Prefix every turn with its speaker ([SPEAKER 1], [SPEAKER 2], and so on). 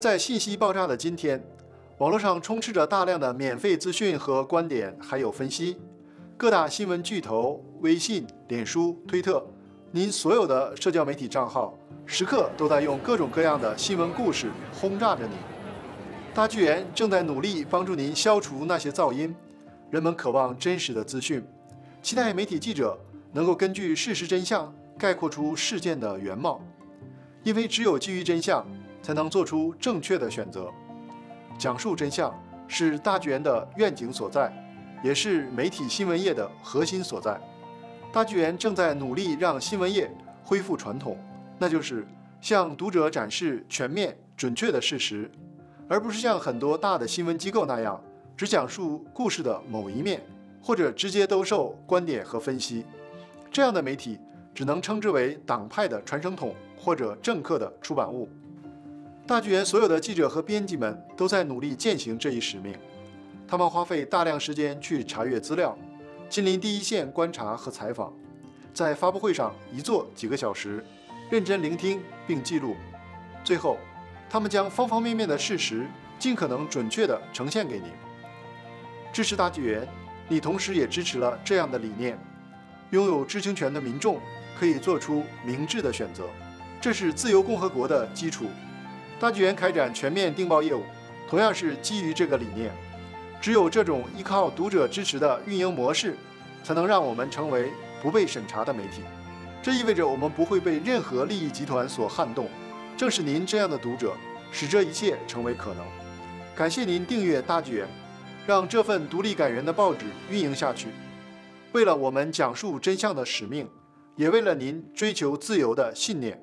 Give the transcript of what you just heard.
[SPEAKER 1] 在信息爆炸的今天，网络上充斥着大量的免费资讯和观点，还有分析。各大新闻巨头、微信、脸书、推特，您所有的社交媒体账号，时刻都在用各种各样的新闻故事轰炸着你。大剧园正在努力帮助您消除那些噪音。人们渴望真实的资讯，期待媒体记者能够根据事实真相概括出事件的原貌，因为只有基于真相，才能做出正确的选择。讲述真相是大剧园的愿景所在。也是媒体新闻业的核心所在。大剧园正在努力让新闻业恢复传统，那就是向读者展示全面准确的事实，而不是像很多大的新闻机构那样只讲述故事的某一面，或者直接兜售观点和分析。这样的媒体只能称之为党派的传声筒或者政客的出版物。大剧园所有的记者和编辑们都在努力践行这一使命。他们花费大量时间去查阅资料，亲临第一线观察和采访，在发布会上一坐几个小时，认真聆听并记录。最后，他们将方方面面的事实尽可能准确地呈现给您。支持大剧园，你同时也支持了这样的理念：拥有知情权的民众可以做出明智的选择，这是自由共和国的基础。大剧园开展全面订报业务，同样是基于这个理念。只有这种依靠读者支持的运营模式，才能让我们成为不被审查的媒体。这意味着我们不会被任何利益集团所撼动。正是您这样的读者，使这一切成为可能。感谢您订阅大剧园，让这份独立感人的报纸运营下去。为了我们讲述真相的使命，也为了您追求自由的信念。